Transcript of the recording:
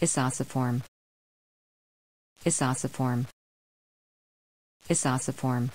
Isociform. Isociform. Isociform.